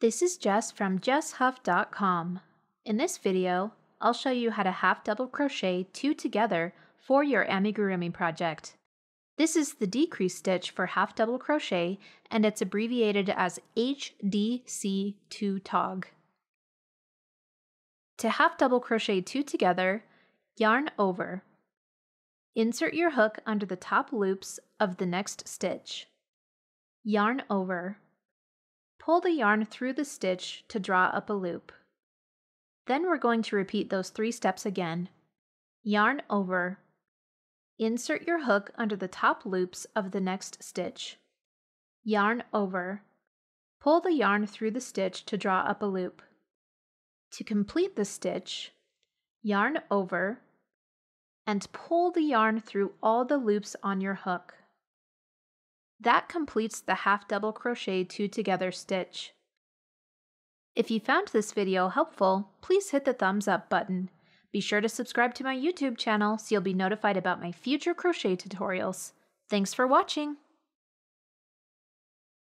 This is Jess from jesshuff.com. In this video, I'll show you how to half double crochet two together for your amigurumi project. This is the decrease stitch for half double crochet and it's abbreviated as HDC2 tog. To half double crochet two together, yarn over. Insert your hook under the top loops of the next stitch. Yarn over. Pull the yarn through the stitch to draw up a loop. Then we're going to repeat those three steps again. Yarn over. Insert your hook under the top loops of the next stitch. Yarn over. Pull the yarn through the stitch to draw up a loop. To complete the stitch, yarn over and pull the yarn through all the loops on your hook. That completes the half double crochet two together stitch. If you found this video helpful, please hit the thumbs up button. Be sure to subscribe to my YouTube channel so you'll be notified about my future crochet tutorials. Thanks for watching!